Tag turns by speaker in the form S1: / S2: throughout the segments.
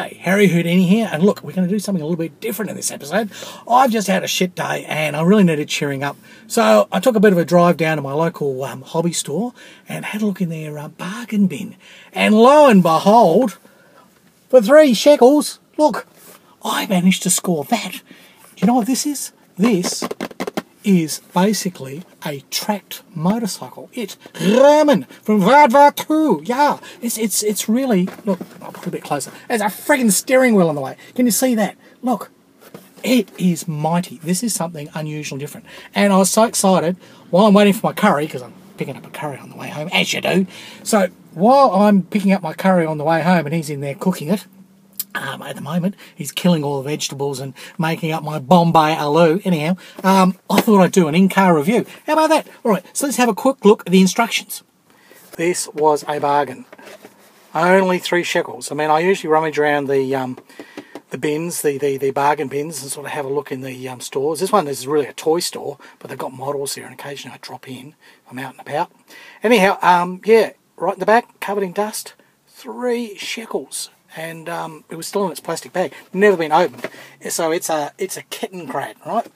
S1: G'day, Harry Houdini here, and look, we're going to do something a little bit different in this episode. I've just had a shit day and I really needed cheering up. So I took a bit of a drive down to my local um, hobby store and had a look in their uh, bargain bin. And lo and behold, for three shekels, look, I managed to score that. Do you know what this is? This is basically a tracked motorcycle. It's Ramen from War II. Yeah, it's it's it's really look. I'll put a bit closer. There's a friggin' steering wheel on the way. Can you see that? Look, it is mighty. This is something unusual different. And I was so excited while I'm waiting for my curry because I'm picking up a curry on the way home, as you do. So while I'm picking up my curry on the way home and he's in there cooking it, um, at the moment, he's killing all the vegetables and making up my Bombay aloo. Anyhow, um, I thought I'd do an in-car review. How about that? All right, so let's have a quick look at the instructions. This was a bargain. Only three shekels. I mean, I usually rummage around the um, the bins, the, the, the bargain bins, and sort of have a look in the um, stores. This one is really a toy store, but they've got models here, and occasionally I drop in. I'm out and about. Anyhow, um, yeah, right in the back, covered in dust, three shekels and um, it was still in its plastic bag, never been opened. So it's a it's a Kettenkrad, right?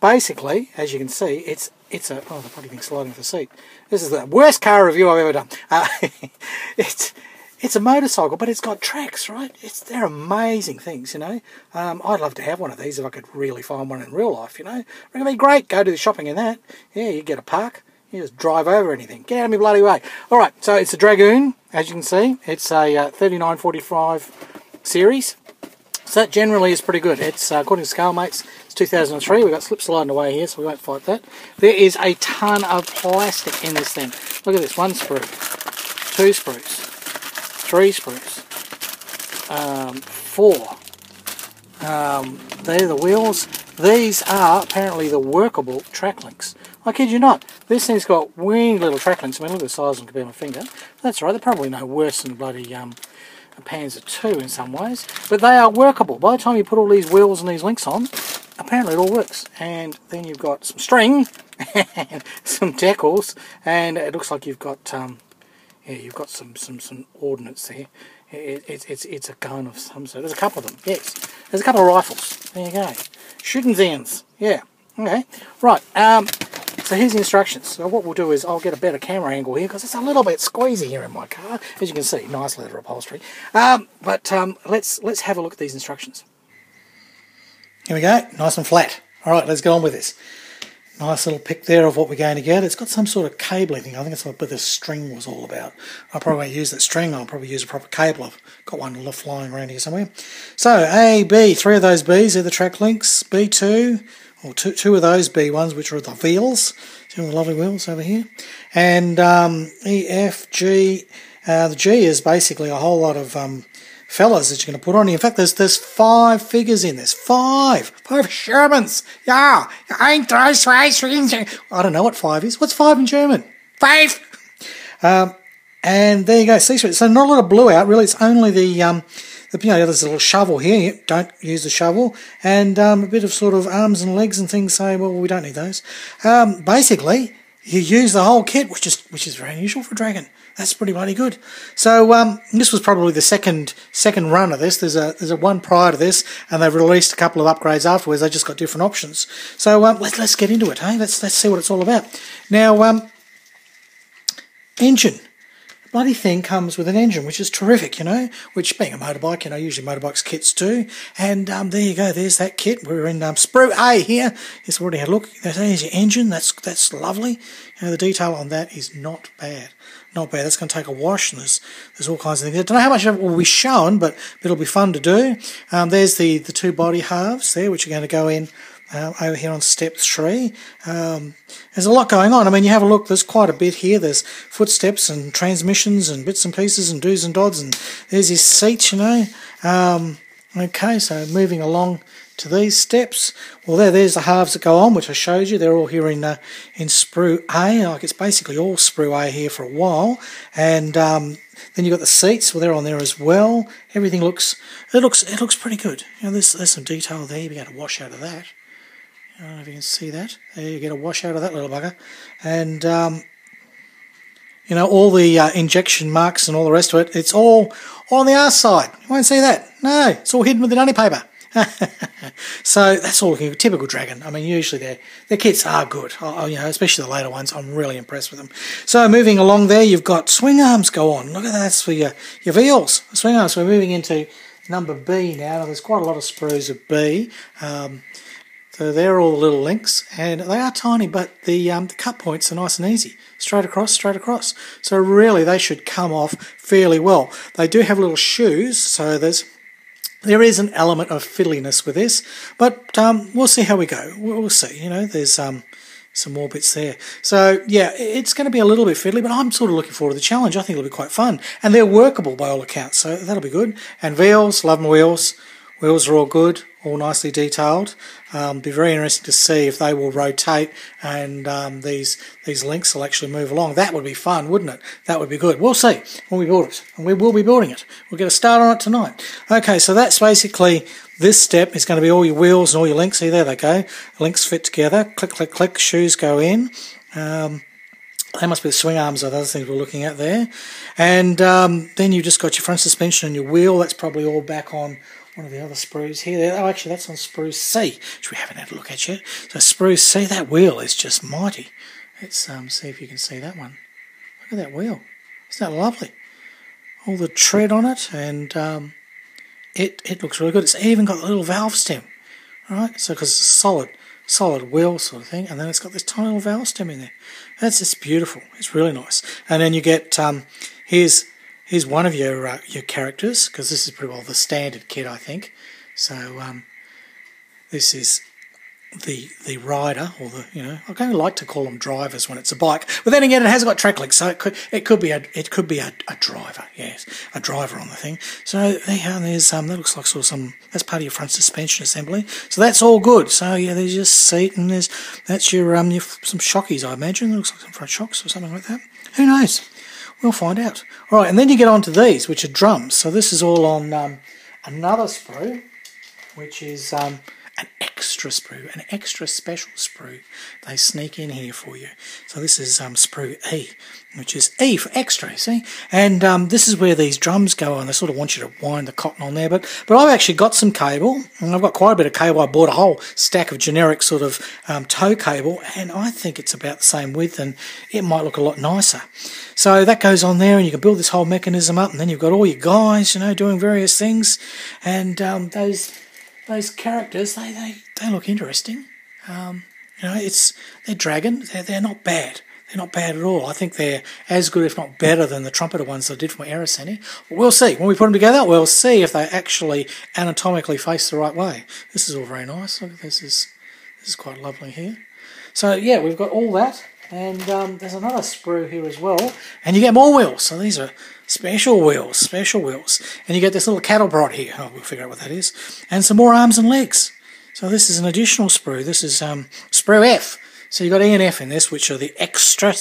S1: Basically, as you can see, it's it's a oh the bloody thing's sliding off the seat. This is the worst car review I've ever done. Uh, it's it's a motorcycle, but it's got tracks, right? It's they're amazing things, you know. Um, I'd love to have one of these if I could really find one in real life, you know. It'd be great. Go to the shopping in that. Yeah, you get a park. You just drive over anything. Get out of my bloody way. All right, so it's a Dragon, as you can see. It's a uh, 3945 series. So that generally is pretty good. It's, uh, according to Scalemates, it's 2003. We've got slip sliding away here, so we won't fight that. There is a ton of plastic in this thing. Look at this. One sprue, two sprues, three sprues, um, four. Um, they're the wheels. These are apparently the workable track links. I kid you not. This thing's got weird little track links. I mean, look at the size of them compared to my finger. That's right, they're probably no worse than bloody um, a Panzer 2 in some ways. But they are workable. By the time you put all these wheels and these links on, apparently it all works. And then you've got some string, and some decals, and it looks like you've got, um, yeah, you've got some, some, some ordnance there. It, it, it's, it's a gun of some sort. There's a couple of them, yes. There's a couple of rifles. There you go. Shooting zans. Yeah. Okay. Right. Um, so here's the instructions. So what we'll do is I'll get a better camera angle here because it's a little bit squeezy here in my car. As you can see, nice leather upholstery. Um, but um, let's let's have a look at these instructions. Here we go, nice and flat. All right, let's go on with this. Nice little pic there of what we're going to get. It's got some sort of cabling thing. I think it's what the string was all about. I probably won't use that string. I'll probably use a proper cable. I've got one flying around here somewhere. So A, B, three of those Bs are the track links. B2, or two, two of those B ones, which are the wheels, of the lovely wheels over here, and um, E, F, G. Uh, the G is basically a whole lot of um, fellas that you're going to put on. In fact, there's there's five figures in this. Five, five Shermans. Yeah, ain't those I don't know what five is. What's five in German? Five. Um, and there you go. See, so not a lot of blue out. Really, it's only the um, you know, there's a little shovel here. Don't use the shovel. And um, a bit of sort of arms and legs and things. Say, well, we don't need those. Um, basically, you use the whole kit, which is which is very unusual for Dragon. That's pretty bloody good. So um, this was probably the second second run of this. There's a there's a one prior to this, and they've released a couple of upgrades afterwards. They just got different options. So um, let's let's get into it. Hey, let's let's see what it's all about. Now, um, engine bloody thing comes with an engine, which is terrific, you know, which being a motorbike, you know, usually motorbikes kits do. And um, there you go, there's that kit. We're in um, Sprue A here. It's already had a look. There's your engine. That's that's lovely. You know, the detail on that is not bad. Not bad. That's going to take a wash, and there's there's all kinds of things. I don't know how much of it will be shown, but it'll be fun to do. Um, there's the, the two body halves there, which are going to go in uh, over here on step three. Um, there's a lot going on. I mean, you have a look, there's quite a bit here. There's footsteps and transmissions and bits and pieces and do's and dods, and there's his seat, you know. Um, okay, so moving along to these steps. Well, there, there's the halves that go on, which I showed you. They're all here in uh, in sprue A. Like it's basically all sprue A here for a while, and um, then you've got the seats. Well, they're on there as well. Everything looks it looks it looks pretty good. You know, there's there's some detail there. You be able to wash out of that. I don't know if you can see that. There you get a wash out of that little bugger. And, um, you know, all the uh, injection marks and all the rest of it, it's all on the arse side. You won't see that. No, it's all hidden with the nunny paper. so that's all looking typical dragon. I mean, usually their their kits are good. Oh, you know, especially the later ones. I'm really impressed with them. So moving along there, you've got swing arms go on. Look at that. That's for your your veals. Swing arms. We're moving into number B now. There's quite a lot of sprues of B. Um, so they're all little links, and they are tiny, but the, um, the cut points are nice and easy. Straight across, straight across. So really, they should come off fairly well. They do have little shoes, so there's there is an element of fiddliness with this, but um, we'll see how we go. We'll see. You know, there's um, some more bits there. So yeah, it's going to be a little bit fiddly, but I'm sort of looking forward to the challenge. I think it'll be quite fun, and they're workable by all accounts, so that'll be good. And wheels, love my wheels. Wheels are all good, all nicely detailed. Um, be very interesting to see if they will rotate and um, these these links will actually move along. That would be fun, wouldn't it? That would be good. We'll see when we build it, and we will be building it. We'll get a start on it tonight. Okay, so that's basically this step. Is going to be all your wheels and all your links. See, there they go. Links fit together. Click, click, click. Shoes go in. Um, they must be the swing arms or the other things we're looking at there. And um, then you've just got your front suspension and your wheel. That's probably all back on one of the other sprues here. Oh, actually, that's on sprue C, which we haven't had a look at yet. So sprue C, that wheel is just mighty. Let's um, see if you can see that one. Look at that wheel. Isn't that lovely? All the tread on it, and um, it it looks really good. It's even got a little valve stem, right? So because it's a solid solid wheel sort of thing, and then it's got this tiny little valve stem in there. That's just beautiful. It's really nice. And then you get um, here's here's one of your uh, your characters because this is pretty well the standard kit I think. So um, this is the the rider or the you know I kind of like to call them drivers when it's a bike, but then again it has got track links, so it could it could be a it could be a, a driver, yes, a driver on the thing. So there, there's um that looks like sort of some that's part of your front suspension assembly, so that's all good. So yeah, there's your seat and there's that's your um your some shockies I imagine. It looks like some front shocks or something like that. Who knows? We'll find out. All right, and then you get on to these, which are drums. So this is all on um, another sprue, which is um, extra sprue, an extra special sprue. They sneak in here for you. So this is um, sprue E, which is E for extra, see? And um, this is where these drums go on. They sort of want you to wind the cotton on there. But but I've actually got some cable, and I've got quite a bit of cable. I bought a whole stack of generic sort of um, tow cable, and I think it's about the same width, and it might look a lot nicer. So that goes on there, and you can build this whole mechanism up, and then you've got all your guys, you know, doing various things, and um, those those characters, they, they, they look interesting. Um, you know, it's they're dragon. They're, they're not bad. They're not bad at all. I think they're as good, if not better, than the trumpeter ones I did from Aerosene. We'll see. When we put them together, we'll see if they actually anatomically face the right way. This is all very nice. Look, this is this is quite lovely here. So yeah, we've got all that, and um, there's another sprue here as well, and you get more wheels. So these are Special wheels, special wheels. And you get this little cattle prod here. Oh, we'll figure out what that is. And some more arms and legs. So this is an additional sprue. This is um, sprue F. So you've got E and F in this, which are the extra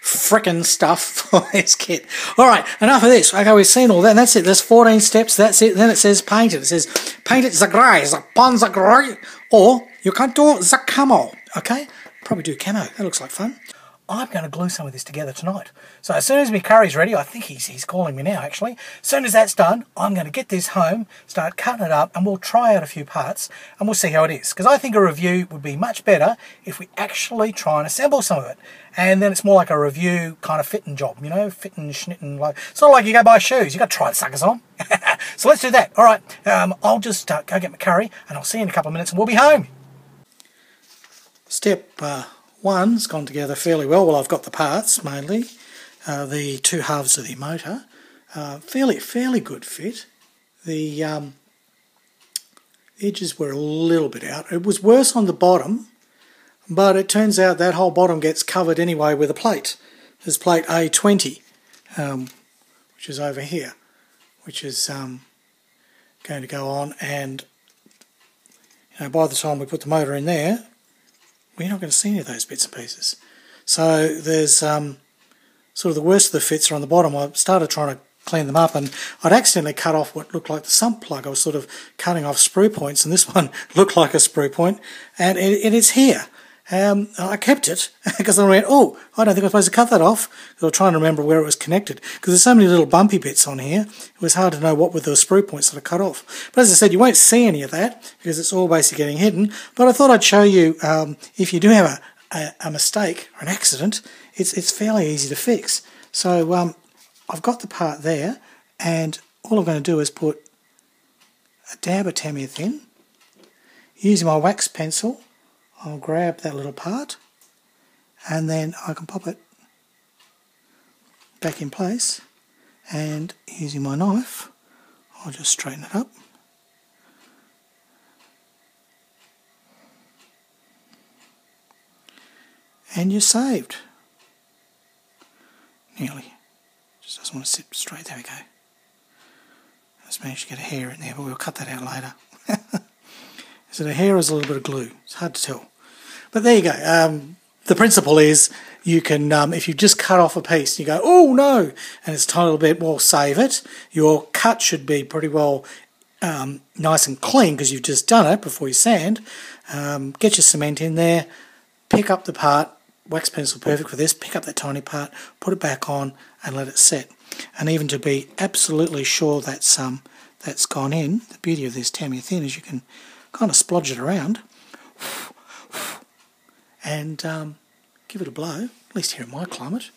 S1: frickin' stuff for this kit. All right, enough of this. Okay, we've seen all that. And that's it. There's 14 steps. That's it. Then it says paint it. It says paint it the grey, the zagrai, zapon zagrai, or you can do the camo. Okay, probably do camo. That looks like fun. I'm going to glue some of this together tonight. So as soon as my curry's ready, I think he's, he's calling me now actually, as soon as that's done, I'm going to get this home, start cutting it up, and we'll try out a few parts, and we'll see how it is. Because I think a review would be much better if we actually try and assemble some of it. And then it's more like a review kind of fitting job, you know, fitting, schnitting, like, sort of like you go buy shoes, you got to try the suckers on. so let's do that. All right, um, I'll just uh, go get my curry, and I'll see you in a couple of minutes, and we'll be home. Step uh, one's gone together fairly well. Well, I've got the parts mainly, uh, the two halves of the motor. Uh, fairly, fairly good fit. The um, edges were a little bit out. It was worse on the bottom, but it turns out that whole bottom gets covered anyway with a plate. There's plate A20, um, which is over here, which is um, going to go on and you know, by the time we put the motor in there, we're not going to see any of those bits and pieces. So there's um, sort of the worst of the fits are on the bottom. I started trying to clean them up and I'd accidentally cut off what looked like the sump plug. I was sort of cutting off sprue points and this one looked like a sprue point and it, it is here. Um, I kept it because I went, oh, I don't think I'm supposed to cut that off. I was trying to remember where it was connected because there's so many little bumpy bits on here. It was hard to know what were the sprue points that I cut off. But as I said, you won't see any of that because it's all basically getting hidden. But I thought I'd show you um, if you do have a, a, a, mistake or an accident, it's, it's fairly easy to fix. So um, I've got the part there and all I'm going to do is put a dab of Tamiya thin using my wax pencil I'll grab that little part and then I can pop it back in place and using my knife I'll just straighten it up. And you're saved. Nearly. Just doesn't want to sit straight. There we go. Just managed to get a hair in there but we'll cut that out later. So the hair is a little bit of glue? It's hard to tell but there you go. Um, the principle is you can, um, if you just cut off a piece, you go, oh no, and it's tiny little bit, well, save it. Your cut should be pretty well um, nice and clean because you've just done it before you sand. Um, get your cement in there, pick up the part, wax pencil perfect for this, pick up that tiny part, put it back on and let it set. And even to be absolutely sure that's, um, that's gone in, the beauty of this Tamiya Thin is you can kind of splodge it around and um, give it a blow, at least here in my climate.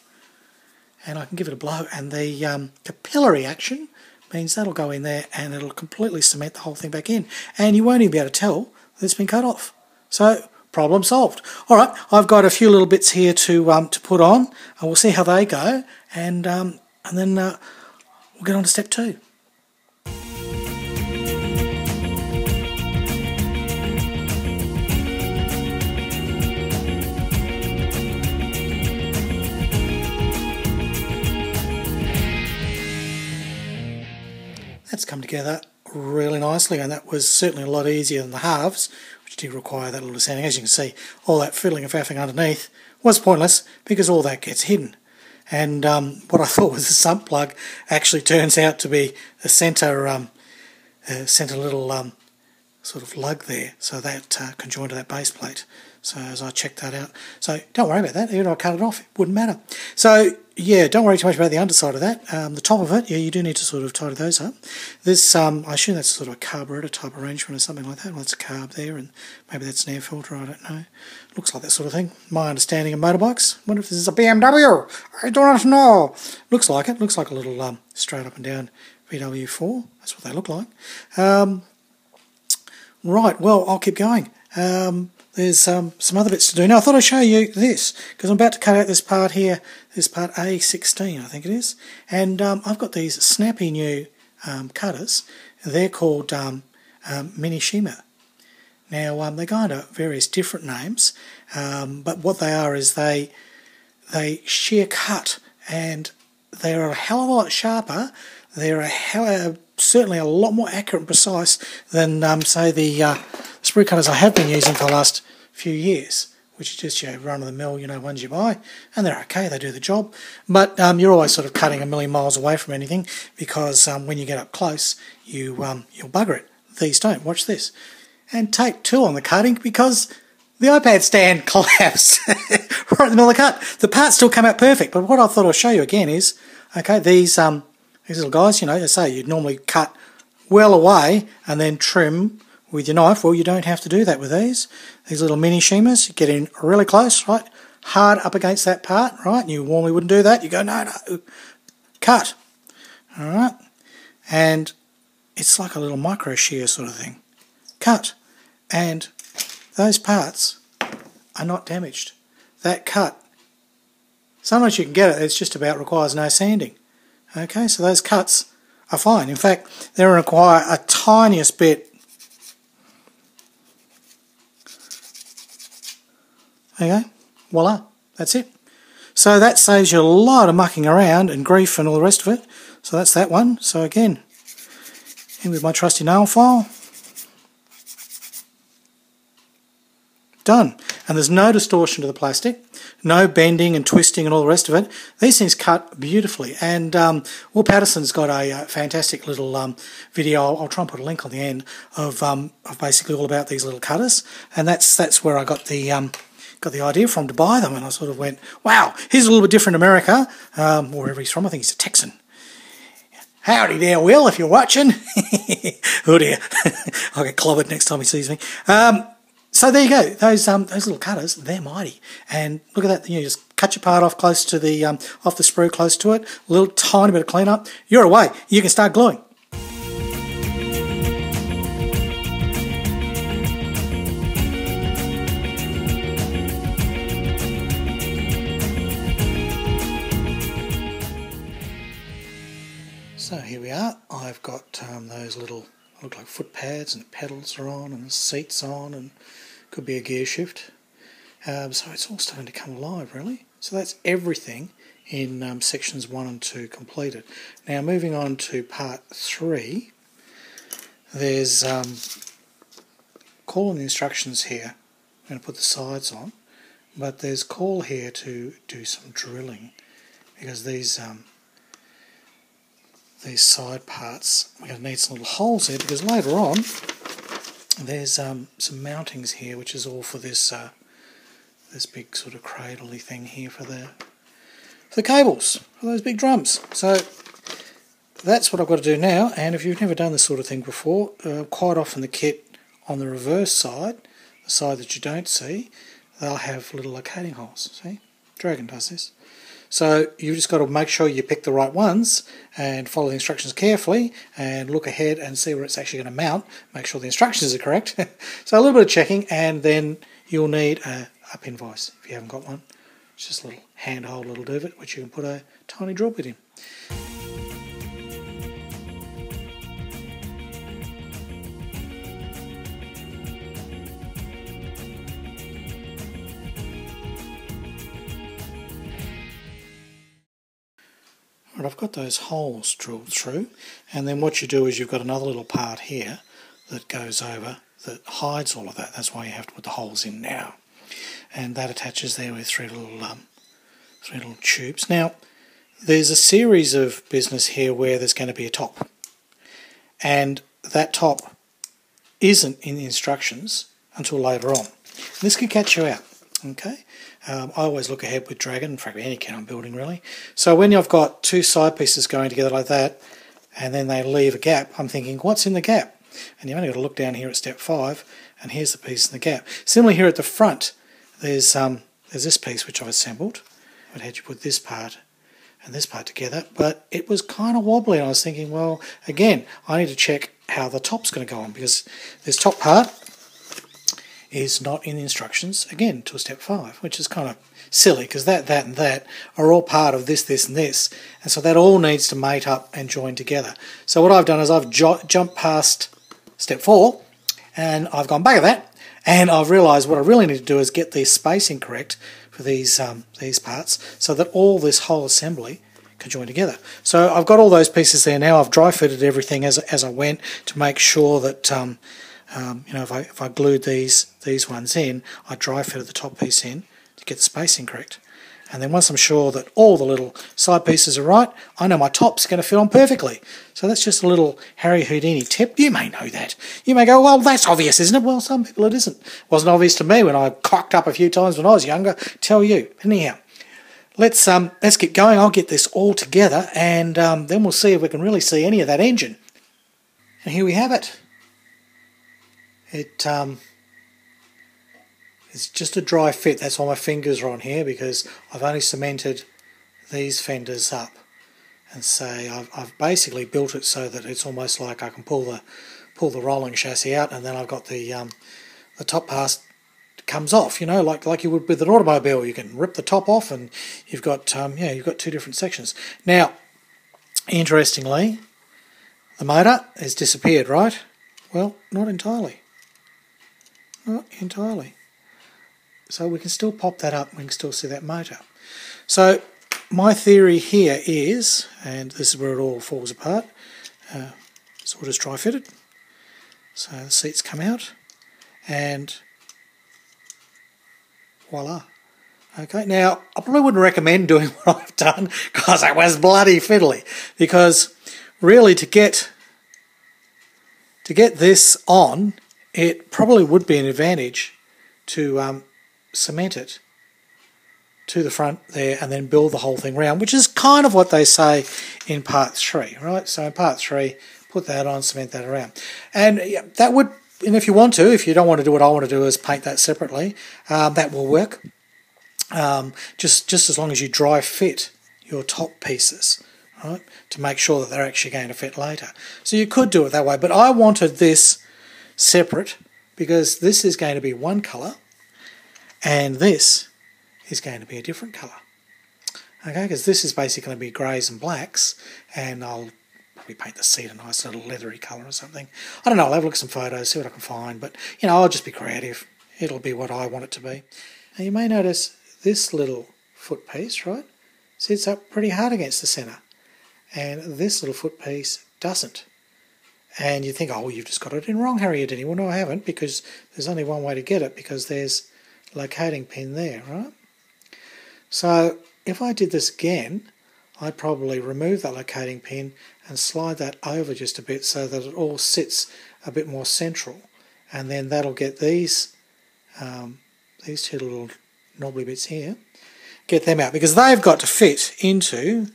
S1: And I can give it a blow, and the um, capillary action means that'll go in there and it'll completely cement the whole thing back in. And you won't even be able to tell that it's been cut off. So, problem solved. All right, I've got a few little bits here to um, to put on, and we'll see how they go, and um, and then uh, we'll get on to step two. That's come together really nicely and that was certainly a lot easier than the halves which did require that little sanding. As you can see all that fiddling and faffing underneath was pointless because all that gets hidden. And um, what I thought was a sump plug actually turns out to be a centre um, centre little um, sort of lug there. So that uh, can join to that base plate so as I checked that out so don't worry about that even if I cut it off it wouldn't matter so yeah, don't worry too much about the underside of that. Um, the top of it, yeah, you do need to sort of tidy those up. This, um, I assume that's sort of a carburetor type arrangement or something like that. Well, it's a carb there, and maybe that's an air filter, I don't know. Looks like that sort of thing. My understanding of motorbikes. wonder if this is a BMW. I do not know. Looks like it. Looks like a little um, straight up and down VW4. That's what they look like. Um, right, well, I'll keep going. Um, there's um, some other bits to do. Now I thought I'd show you this because I'm about to cut out this part here, this part A16 I think it is, and um, I've got these snappy new um, cutters. They're called um, um, Minishima. Now um, they go under various different names, um, but what they are is they they shear cut and they're a hell of a lot sharper. They're a hell, uh, certainly a lot more accurate and precise than say the uh, sprue cutters I have been using for the last few years, which is just your run of the mill, you know, ones you buy, and they're okay, they do the job. But um, you're always sort of cutting a million miles away from anything because um, when you get up close, you um, you'll bugger it. These don't. Watch this, and take two on the cutting because the iPad stand collapsed right in the middle of the cut. The parts still come out perfect, but what I thought I'll show you again is, okay, these um these little guys, you know, I say you'd normally cut well away and then trim with your knife. Well, you don't have to do that with these. These little mini you get in really close, right? Hard up against that part, right? You normally wouldn't do that. You go, no, no, cut. All right? And it's like a little micro shear sort of thing. Cut. And those parts are not damaged. That cut, sometimes you can get it, it's just about requires no sanding. Okay, so those cuts are fine. In fact, they require a tiniest bit Okay, voila, that's it. So that saves you a lot of mucking around and grief and all the rest of it. So that's that one. So again, in with my trusty nail file. Done. And there's no distortion to the plastic, no bending and twisting and all the rest of it. These things cut beautifully. And um, Will Pattison's got a, a fantastic little um, video. I'll, I'll, try and put a link on the end of, um, of basically all about these little cutters. And that's that's where I got the um, got the idea from to buy them, and I sort of went, "Wow, he's a little bit different America, um, wherever he's from. I think he's a Texan." Howdy there, Will, if you're watching. oh dear, I'll get clobbered next time he sees me. Um, so there you go. Those um, those little cutters, they're mighty. And look at that. You just cut your part off close to the um, off the sprue, close to it. A little tiny bit of cleanup. You're away. You can start gluing. So here we are. I've got um, those little look like foot pads and the pedals are on and the seats on and could be a gear shift. Um, so it's all starting to come alive really. So that's everything in um, sections 1 and 2 completed. Now moving on to part 3, there's um, call and instructions here. I'm going to put the sides on, but there's call here to do some drilling because these um, these side parts. We're going to need some little holes here because later on there's um, some mountings here which is all for this uh, this big sort of cradley thing here for the for the cables for those big drums. So that's what I've got to do now. And if you've never done this sort of thing before uh, quite often the kit on the reverse side the side that you don't see they'll have little locating holes see? Dragon does this so you've just got to make sure you pick the right ones and follow the instructions carefully and look ahead and see where it's actually going to mount. Make sure the instructions are correct. so a little bit of checking and then you'll need a, pin vise if you haven't got one. It's just a little handhold little divot which you can put a tiny drill bit in. Right, I've got those holes drilled through and then what you do is you've got another little part here that goes over that hides all of that. That's why you have to put the holes in now. And that attaches there with three little um, three little tubes. Now there's a series of business here where there's going to be a top and that top isn't in the instructions until later on. This could catch you out. Okay, um, I always look ahead with Dragon, in fact any kit I'm building really. So when I've got two side pieces going together like that, and then they leave a gap, I'm thinking, what's in the gap? And you've only got to look down here at step five, and here's the piece in the gap. Similarly here at the front, there's um, there's this piece which I've assembled. I'd had you put this part and this part together, but it was kind of wobbly, and I was thinking, well, again, I need to check how the top's going to go on because this top part is not in the instructions again to step 5 which is kind of silly because that that and that are all part of this this and this and so that all needs to mate up and join together so what I've done is I've jumped past step 4 and I've gone back of that and I've realized what I really need to do is get the spacing correct for these um, these parts so that all this whole assembly can join together. So I've got all those pieces there now. I've dry fitted everything as, as I went to make sure that um, um, you know, if I, if I glued these, these ones in, I dry fitted the top piece in to get the spacing correct. And then once I'm sure that all the little side pieces are right, I know my top's going to fit on perfectly. So that's just a little Harry Houdini tip. You may know that. You may go, well, that's obvious, isn't it? Well, some people it isn't. It wasn't obvious to me when I cocked up a few times when I was younger. Tell you. Anyhow, let's um, let's get going. I'll get this all together, and um, then we'll see if we can really see any of that engine. And here we have it. It um, it's just a dry fit. That's why my fingers are on here because I've only cemented these fenders up. And say I've, I've basically built it so that it's almost like I can pull the pull the rolling chassis out and then I've got the um, the top part comes off you know like like you would with an automobile. You can rip the top off and you've got um, yeah you've got two different sections. Now interestingly the motor has disappeared right? Well not entirely not entirely. So we can still pop that up, we can still see that motor. So my theory here is, and this is where it all falls apart, uh, so we'll just it. So the seats come out, and voila. Okay, now I probably wouldn't recommend doing what I've done because it was bloody fiddly. Because really, to get to get this on, it probably would be an advantage to um, cement it to the front there and then build the whole thing round, which is kind of what they say in part three, right? So in part three, put that on, cement that around. And that would, and if you want to, if you don't want to do what I want to do is paint that separately, um, that will work. Um, just, just as long as you dry fit your top pieces, right? To make sure that they're actually going to fit later. So you could do it that way, but I wanted this separate because this is going to be one colour and this is going to be a different colour. Okay, because this is basically going to be greys and blacks, and I'll probably paint the seat a nice little leathery colour or something. I don't know, I'll have a look at some photos, see what I can find, but you know, I'll just be creative. It'll be what I want it to be. Now you may notice this little foot piece, right, sits up pretty hard against the centre, and this little foot piece doesn't. And you think, oh, you've just got it in wrong, Harry Houdini. Well, no, I haven't, because there's only one way to get it, because there's locating pin there, right? So if I did this again, I'd probably remove that locating pin and slide that over just a bit so that it all sits a bit more central. And then that'll get these, um, these two little knobbly bits here, get them out because they've got to fit into,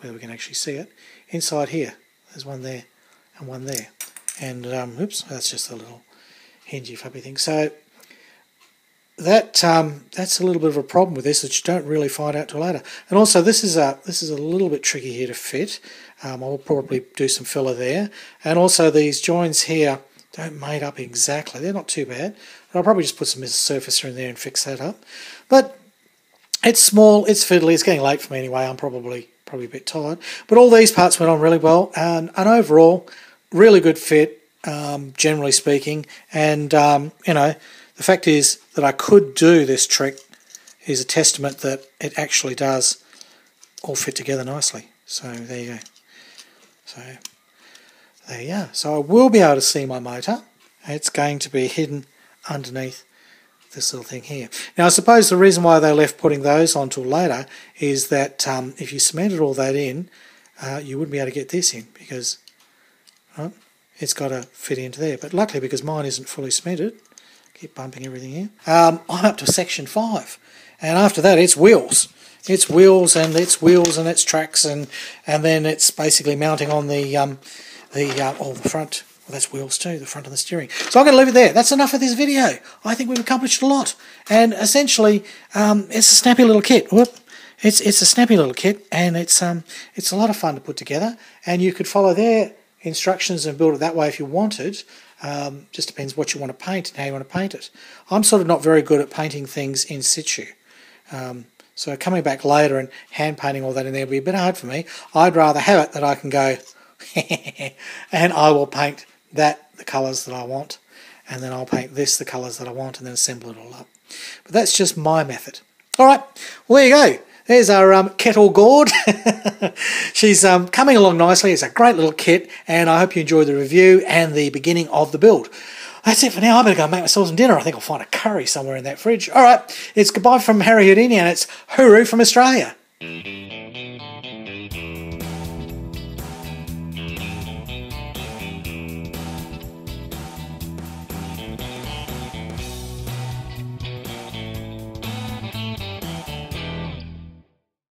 S1: where we can actually see it, inside here. There's one there and one there. And, um, oops, that's just a little hingy fubby thing. So that um, that's a little bit of a problem with this that you don't really find out till later. And also, this is a this is a little bit tricky here to fit. Um, I'll probably do some filler there. And also, these joins here don't mate up exactly. They're not too bad. I'll probably just put some surfacer in there and fix that up. But it's small, it's fiddly, it's getting late for me anyway. I'm probably probably a bit tired. But all these parts went on really well, and, and overall, really good fit, um, generally speaking. And um, you know the fact is that I could do this trick is a testament that it actually does all fit together nicely. So there you go. So there you are. So I will be able to see my motor. It's going to be hidden underneath this little thing here. Now I suppose the reason why they left putting those on till later is that um, if you cemented all that in, uh, you wouldn't be able to get this in because right, it's got to fit into there. But luckily because mine isn't fully cemented, keep bumping everything here. Um, I'm up to section five, and after that it's wheels. It's wheels and it's wheels and it's tracks and and then it's basically mounting on the um, the uh, oh the front. Well, that's wheels too, the front of the steering. So I'm going to leave it there. That's enough of this video. I think we've accomplished a lot, and essentially um, it's a snappy little kit. Whoop. It's it's a snappy little kit, and it's um it's a lot of fun to put together. And you could follow their instructions and build it that way if you wanted. Um, just depends what you want to paint and how you want to paint it. I'm sort of not very good at painting things in situ. Um, so coming back later and hand painting all that in there would be a bit hard for me. I'd rather have it that I can go and I will paint that the colours that I want and then I'll paint this the colours that I want and then assemble it all up. But that's just my method. Alright, well there you go. There's our um, kettle gourd. She's um, coming along nicely. It's a great little kit, and I hope you enjoy the review and the beginning of the build. That's it for now. I better go make myself some dinner. I think I'll find a curry somewhere in that fridge. All right, it's goodbye from Harry Houdini, and it's hooroo from Australia.